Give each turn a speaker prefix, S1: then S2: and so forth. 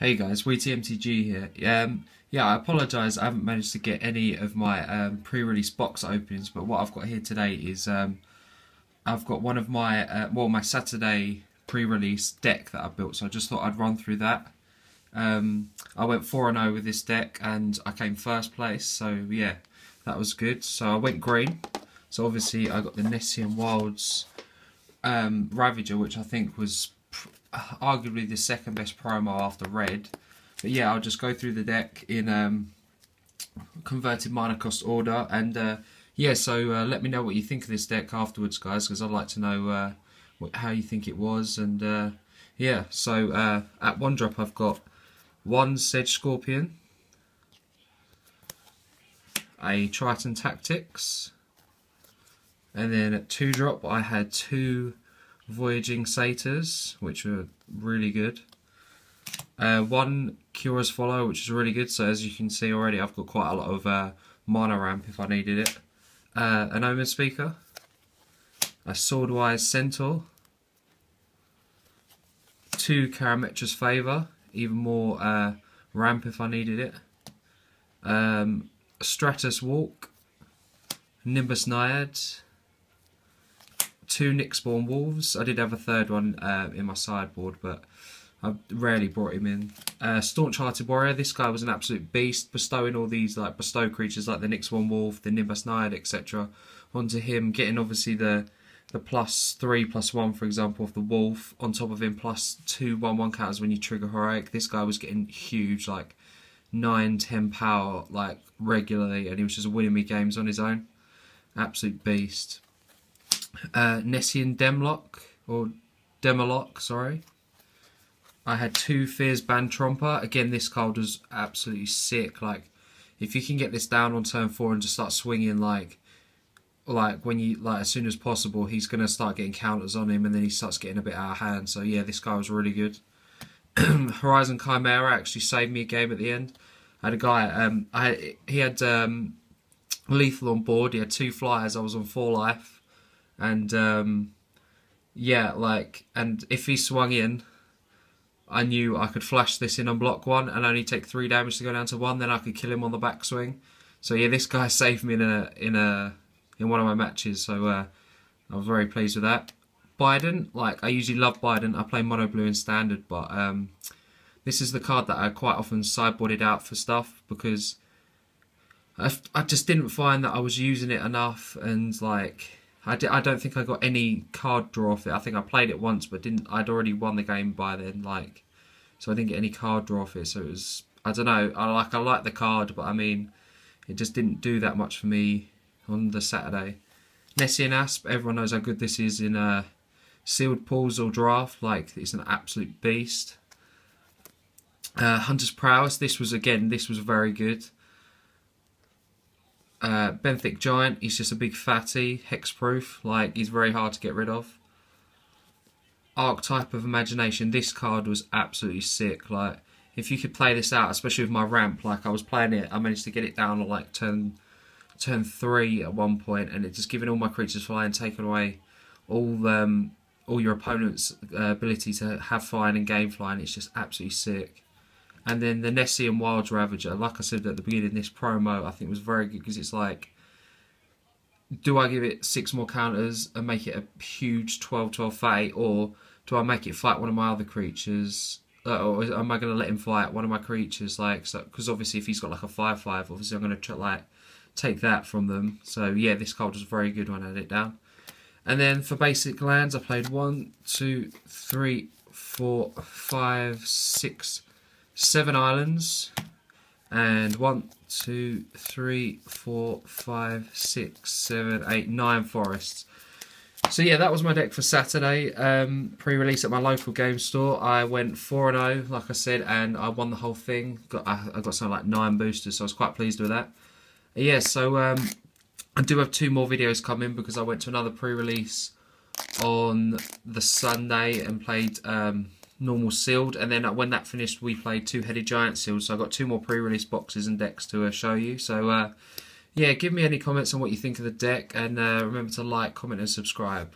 S1: Hey guys, WheatyMTG here. Um, yeah, I apologise, I haven't managed to get any of my um, pre-release box openings, but what I've got here today is um, I've got one of my, uh, well, my Saturday pre-release deck that I built, so I just thought I'd run through that. Um, I went 4-0 with this deck and I came first place, so yeah, that was good. So I went green, so obviously I got the Nessian Wilds um, Ravager, which I think was arguably the second best promo after red. But yeah, I'll just go through the deck in um, converted mana cost order. And uh, yeah, so uh, let me know what you think of this deck afterwards, guys, because I'd like to know uh, what, how you think it was. And uh, yeah, so uh, at one drop, I've got one Sedge Scorpion, a Triton Tactics, and then at two drop, I had two Voyaging Satyrs, which were really good. Uh, one Curious Follow, which is really good. So as you can see already, I've got quite a lot of uh, mana ramp if I needed it. Uh, an Omenspeaker. A Swordwise Centaur. Two Karametra's Favour. Even more uh, ramp if I needed it. Um, Stratus Walk. Nimbus Naiad two Nyxborn Wolves. I did have a third one uh, in my sideboard, but I rarely brought him in. Uh, Staunch Hearted Warrior. This guy was an absolute beast, bestowing all these like bestow creatures like the Nyxborn Wolf, the Nimbus Naiad, etc. onto him, getting obviously the the plus three, plus one, for example, of the Wolf on top of him, plus two one one counters when you trigger Heroic. This guy was getting huge, like nine, ten power, like regularly, and he was just winning me games on his own. Absolute beast uh, Nessian Demlock, or Demolok, sorry. I had two Pheres-Band Tromper. Again, this card was absolutely sick. Like, if you can get this down on turn four and just start swinging, like, like when you like as soon as possible, he's gonna start getting counters on him, and then he starts getting a bit out of hand. So yeah, this guy was really good. Horizon Chimera actually saved me a game at the end. I had a guy, um, I he had um, lethal on board. He had two flyers. I was on four life and um, yeah, like, and if he swung in, I knew I could flash this in on block one and only take three damage to go down to one. Then I could kill him on the backswing. So yeah, this guy saved me in a in a in one of my matches. So uh, I was very pleased with that. Bident, like I usually love Bident. I play mono blue in standard, but um, this is the card that I quite often sideboarded out for stuff because I, I just didn't find that I was using it enough and like I d- I don't think I got any card draw off it. I think I played it once, but didn't. I'd already won the game by then, like, so I didn't get any card draw off it. So it was. I don't know. I like. I like the card, but I mean, it just didn't do that much for me on the Saturday. Nessian Asp. Everyone knows how good this is in a sealed pools or draft. Like, it's an absolute beast. Uh, Hunter's Prowess. This was again. This was very good. Uh, Benthic Giant, he's just a big fatty, hexproof, like he's very hard to get rid of. Archetype of Imagination, this card was absolutely sick. Like, if you could play this out, especially with my ramp, like I was playing it, I managed to get it down on like turn turn three at one point, and it just giving all my creatures flying, taking away all um, all your opponent's uh, ability to have flying and game flying. It's just absolutely sick. And then the Nessian Wild Ravager, like I said at the beginning, this promo I think was very good because it's like, do I give it six more counters and make it a huge 12-12 fight, or do I make it fight one of my other creatures? Uh, or am I going to let him fight one of my creatures? Like, because so, obviously if he's got like a five-five, obviously I'm going to like take that from them. So yeah, this card was very good when I had it down. And then for basic lands, I played one, two, three, four, five, six, seven islands, and one, two, three, four, five, six, seven, eight, nine forests. So yeah, that was my deck for Saturday. Um, pre-release at my local game store. I went four and zero, oh, like I said, and I won the whole thing. Got I, I got something like nine boosters, so I was quite pleased with that. Yeah, so um, I do have two more videos coming because I went to another pre-release on the Sunday and played um, normal sealed, and then when that finished, we played two-headed giant sealed. So I got two more pre-release boxes and decks to uh, show you. So uh, yeah, give me any comments on what you think of the deck, and uh, remember to like, comment, and subscribe.